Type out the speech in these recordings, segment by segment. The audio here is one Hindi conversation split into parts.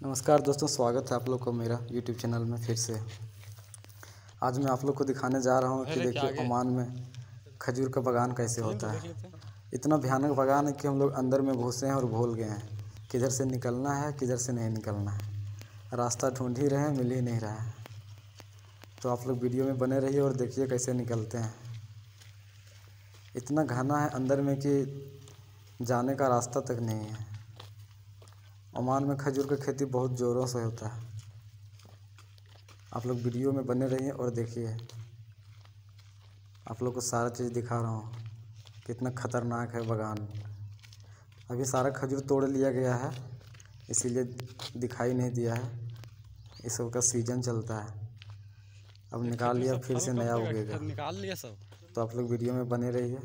नमस्कार दोस्तों स्वागत है आप लोग को मेरा यूट्यूब चैनल में फिर से। आज मैं आप लोग को दिखाने जा रहा हूँ कि देखिए ओमान में खजूर का बागान कैसे होता है। इतना भयानक बागान है कि हम लोग अंदर में घुसे हैं और भूल गए हैं। किधर से निकलना है किधर से नहीं निकलना है। रास्ता ढूंढ ही रहे हैं मिल ही नहीं रहा है। तो आप लोग वीडियो में बने रहिए और देखिए कैसे निकलते हैं। इतना घना है अंदर में कि जाने का रास्ता तक नहीं है। ओमान में खजूर का खेती बहुत ज़ोरों से होता है। आप लोग वीडियो में बने रहिए और देखिए। आप लोग को सारा चीज़ दिखा रहा हूँ। कितना ख़तरनाक है बागान। अभी सारा खजूर तोड़ लिया गया है इसीलिए दिखाई नहीं दिया है। इस सब का सीज़न चलता है। अब निकाल लिया फिर से नया उगेगा। निकाल लिया सब। तो आप लोग वीडियो में बने रहिए।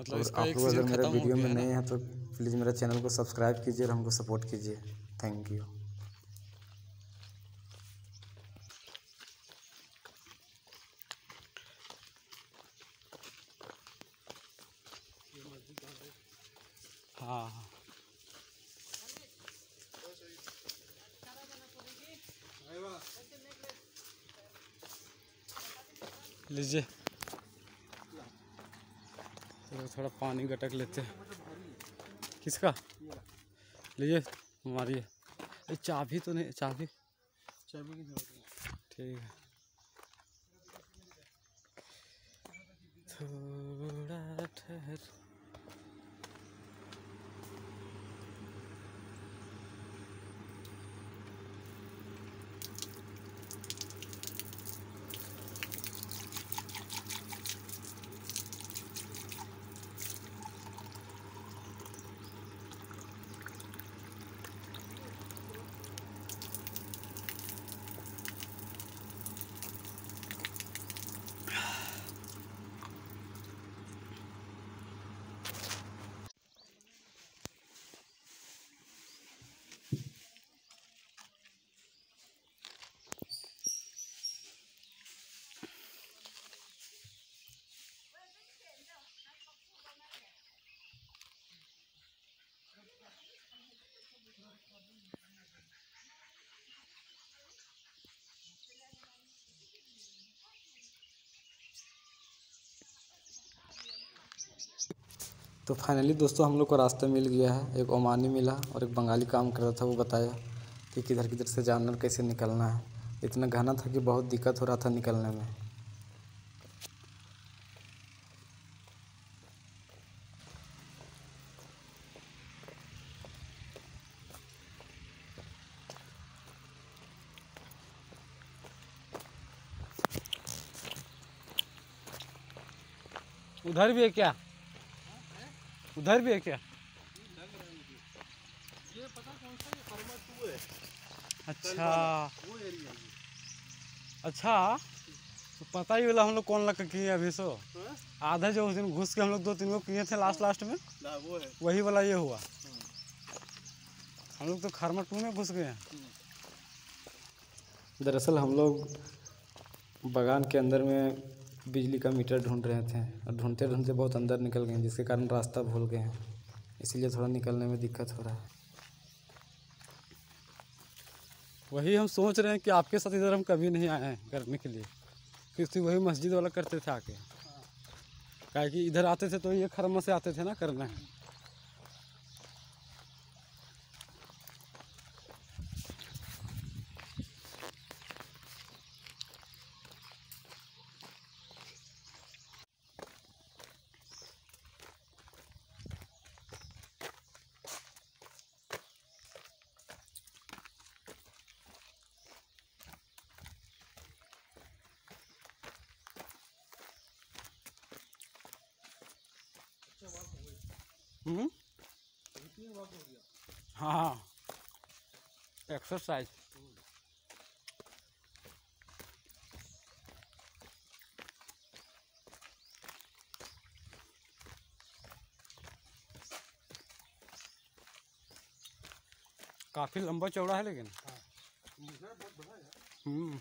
मतलब और आप लोग अगर मेरा वीडियो में नहीं है तो प्लीज़ मेरा चैनल को सब्सक्राइब कीजिए और हमको सपोर्ट कीजिए। थैंक यू हाँ। लीजिए। थोड़ा थोड़ा पानी गटक लेते हैं। किसका? लीजिए मारिए ये चाबी तो नहीं चाबी। ठीक है। थोड़ा तो फाइनली दोस्तों हम लोग को रास्ता मिल गया है। एक ओमानी मिला और एक बंगाली काम कर रहा था, वो बताया कि किधर किधर से जानवर कैसे निकलना है। इतना घना था कि बहुत दिक्कत हो रहा था निकलने में। उधर भी है क्या? उधर भी है क्या? अच्छा। अच्छा तो पता ही वाला हम लोग कौन लग किए अभी सो। आधा जो उस दिन घुस के हम लोग दो तीन को किए थे लास्ट लास्ट में। वही वाला ये हुआ। हम लोग तो खरमा टू में घुस गए। हैं दरअसल हम लोग बागान के अंदर में बिजली का मीटर ढूंढ रहे थे और ढूंढते ढूंढते बहुत अंदर निकल गए जिसके कारण रास्ता भूल गए हैं। इसीलिए थोड़ा निकलने में दिक्कत हो रहा है। वही हम सोच रहे हैं कि आपके साथ इधर हम कभी नहीं आए हैं करने के लिए। क्योंकि वही मस्जिद वाला करते थे आके। क्या कि इधर आते थे तो ये खरमा से आते थे ना करना। हम्म? हाँ। एक्सरसाइज काफ़ी लंबा चौड़ा है लेकिन। हम्म।